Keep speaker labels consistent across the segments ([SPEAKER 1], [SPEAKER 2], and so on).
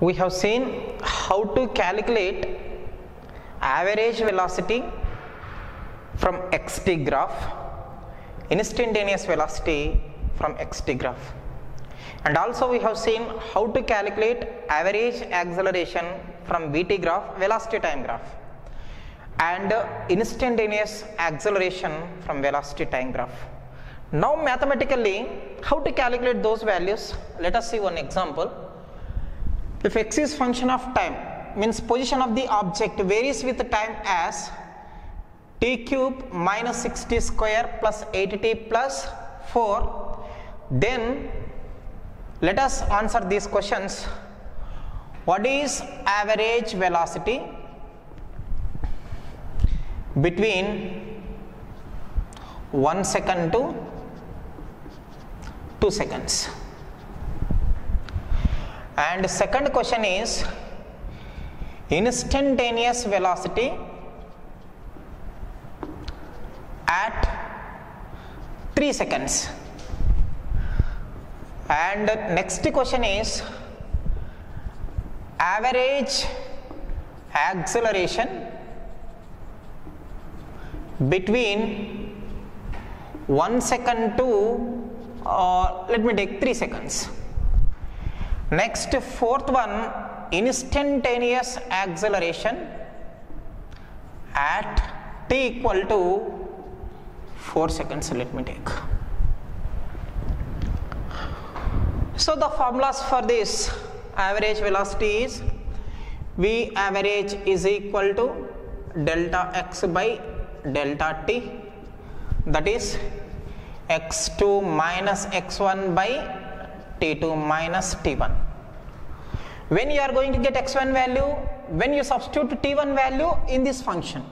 [SPEAKER 1] we have seen how to calculate average velocity from xt graph instantaneous velocity from xt graph. And also we have seen how to calculate average acceleration from vt graph velocity time graph and instantaneous acceleration from velocity time graph. Now mathematically how to calculate those values? Let us see one example if x is function of time means position of the object varies with time as t cube minus 6t square plus 8t plus 4 then let us answer these questions. What is average velocity between 1 second to 2 seconds and second question is instantaneous velocity at 3 seconds. And next question is average acceleration between 1 second to uh, let me take 3 seconds next fourth one instantaneous acceleration at t equal to 4 seconds let me take. So the formulas for this average velocity is v average is equal to delta x by delta t. That is x2 minus x1 by t2 minus t1 when you are going to get x1 value when you substitute t1 value in this function.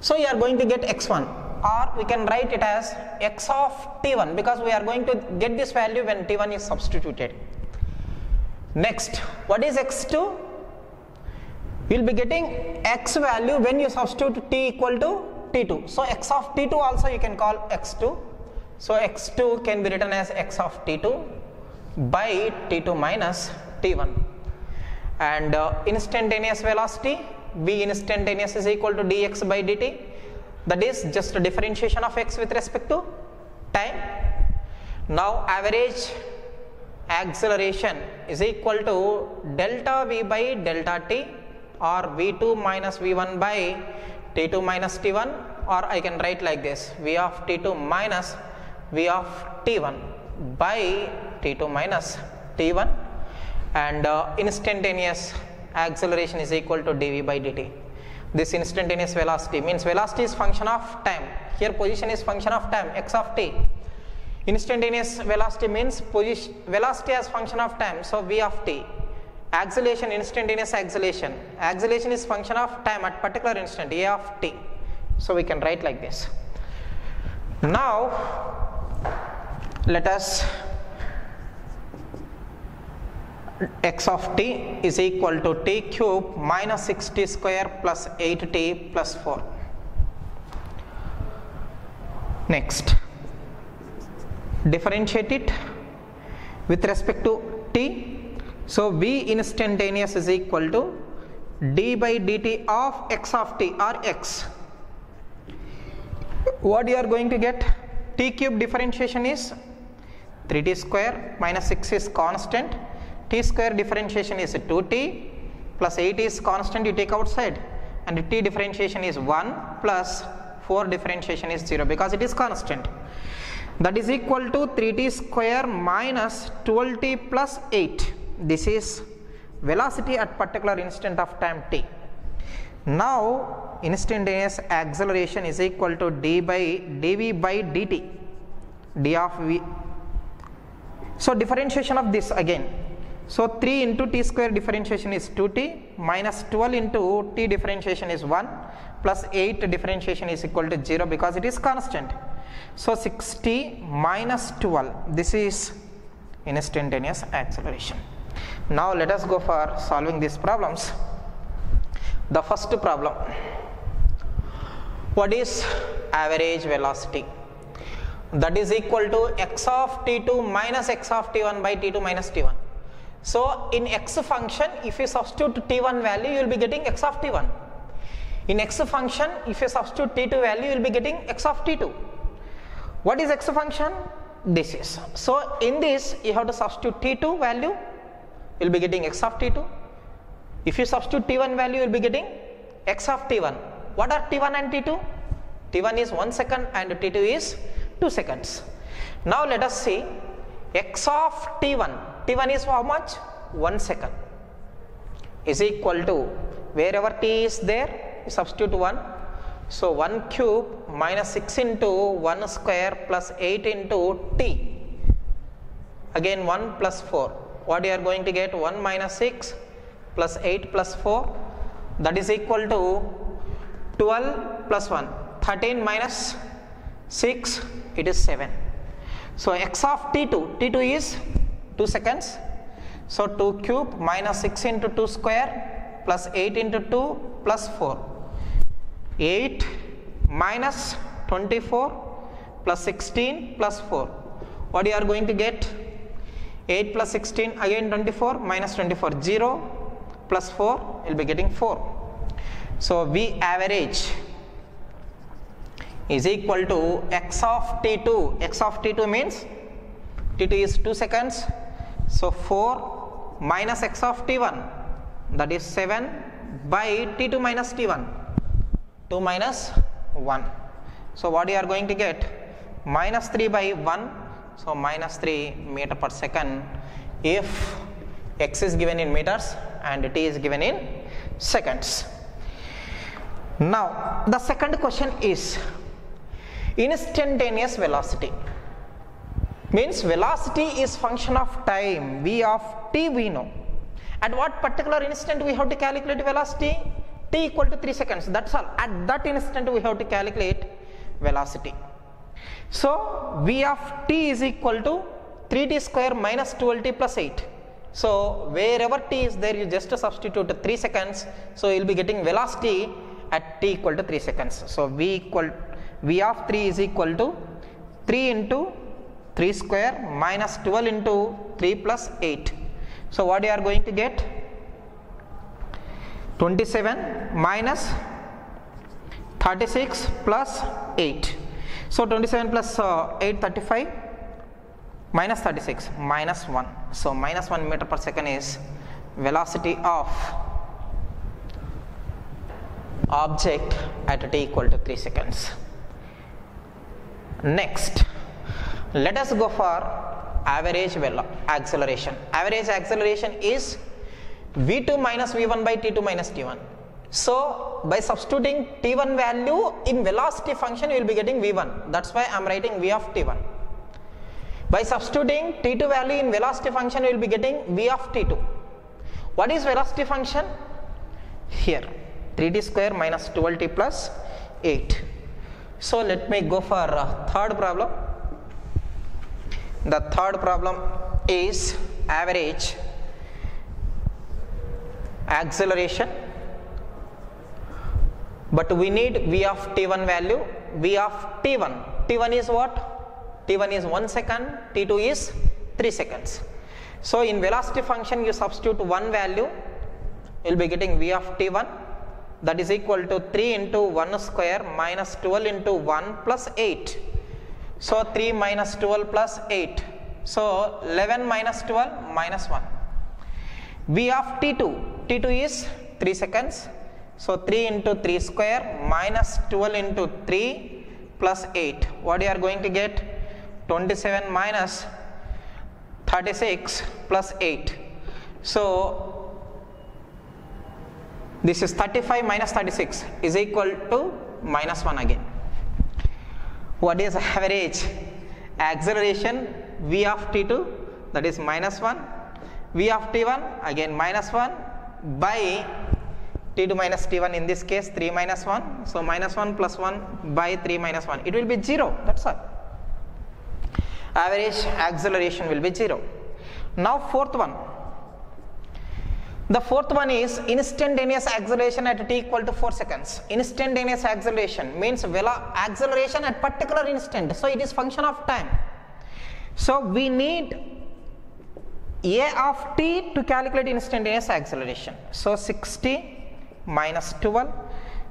[SPEAKER 1] So you are going to get x1 or we can write it as x of t1 because we are going to get this value when t1 is substituted. Next what is x2 you will be getting x value when you substitute t equal to t2 so x of t2 also you can call x2 so x2 can be written as x of t2 by t2 minus t1 and uh, instantaneous velocity v instantaneous is equal to dx by dt. That is just a differentiation of x with respect to time. Now average acceleration is equal to delta v by delta t or v2 minus v1 by t2 minus t1 or I can write like this v of t2 minus v of t1 by t2 minus t1 and uh, instantaneous acceleration is equal to dv by dt. This instantaneous velocity means velocity is function of time. Here position is function of time x of t. Instantaneous velocity means position velocity as function of time so v of t. Acceleration instantaneous acceleration. Acceleration is function of time at particular instant a of t. So we can write like this. Now let us x of t is equal to t cube minus 6t square plus 8t plus 4 next differentiate it with respect to t. So v instantaneous is equal to d by dt of x of t or x. What you are going to get? T cube differentiation is 3t square minus 6 is constant. T square differentiation is 2t plus 8 is constant you take outside. And t differentiation is 1 plus 4 differentiation is 0 because it is constant. That is equal to 3t square minus 12t plus 8 this is velocity at particular instant of time t. Now instantaneous acceleration is equal to d by dv by dt d of v so differentiation of this again so 3 into t square differentiation is 2t minus 12 into t differentiation is 1 plus 8 differentiation is equal to 0 because it is constant. So 6t minus 12 this is instantaneous acceleration. Now let us go for solving these problems. The first problem what is average velocity? That is equal to x of t2 minus x of t1 by t2 minus t1. So in x function, if you substitute t1 value, you will be getting x of t1. In x function, if you substitute t2 value, you will be getting x of t2. What is x function? This is. So in this, you have to substitute t2 value, you will be getting x of t2. If you substitute t1 value, you will be getting x of t1. What are t1 and t2? t1 is 1 second and t2 is 2 seconds. Now let us see x of t1 t1 is how much? 1 second. Is equal to wherever t is there substitute 1 so 1 cube minus 6 into 1 square plus 8 into t. Again 1 plus 4 what you are going to get? 1 minus 6 plus 8 plus 4 that is equal to 12 plus 1 13 minus 6 it is 7 so x of t2 t2 is 2 seconds. So 2 cube minus 6 into 2 square plus 8 into 2 plus 4. 8 minus 24 plus 16 plus 4. What you are going to get? 8 plus 16 again 24 minus 24 0 plus 4 will be getting 4. So we average is equal to x of t2. x of t2 means t2 is 2 seconds so 4 minus x of t1 that is 7 by t2 minus t1 2 minus 1. So what you are going to get minus 3 by 1 so minus 3 meter per second if x is given in meters and t is given in seconds. Now the second question is instantaneous velocity. Means velocity is function of time v of t we know. At what particular instant we have to calculate velocity? T equal to 3 seconds that's all. At that instant we have to calculate velocity. So v of t is equal to 3t square minus 12t plus 8 so wherever t is there you just substitute 3 seconds. So you will be getting velocity at t equal to 3 seconds. So v equal v of 3 is equal to 3 into 3 square minus 12 into 3 plus 8. So what you are going to get? 27 minus 36 plus 8. So 27 plus uh, 8 35 minus 36 minus 1. So minus 1 meter per second is velocity of object at t equal to 3 seconds. Next let us go for average acceleration. Average acceleration is v2 minus v1 by t2 minus t1. So by substituting t1 value in velocity function you will be getting v1. That's why I am writing v of t1. By substituting t2 value in velocity function you will be getting v of t2. What is velocity function? Here 3t square minus 12t plus 8. So let me go for uh, third problem. The third problem is average acceleration. But we need v of t1 value v of t1 t1 is what? T1 is 1 second t2 is 3 seconds. So in velocity function you substitute one value you will be getting v of t1 that is equal to 3 into 1 square minus 12 into 1 plus 8 so 3 minus 12 plus 8. So 11 minus 12 minus 1. V of T2. T2 is 3 seconds. So 3 into 3 square minus 12 into 3 plus 8. What you are going to get? 27 minus 36 plus 8. So this is 35 minus 36 is equal to minus 1 again. What is average? Acceleration v of t2 that is minus 1 v of t1 again minus 1 by t2 minus t1 in this case 3 minus 1 so minus 1 plus 1 by 3 minus 1 it will be 0 that's all. Average acceleration will be 0 now fourth one the fourth one is instantaneous acceleration at t equal to 4 seconds. Instantaneous acceleration means acceleration at particular instant. So it is function of time. So we need a of t to calculate instantaneous acceleration. So 60 minus 12.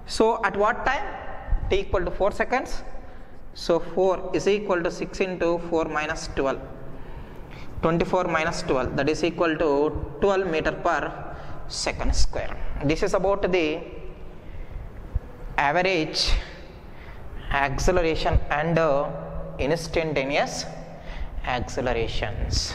[SPEAKER 1] So at what time? t equal to 4 seconds. So 4 is equal to 6 into 4 minus 12. 24 minus 12 that is equal to 12 meter per second square. This is about the average acceleration and uh, instantaneous accelerations.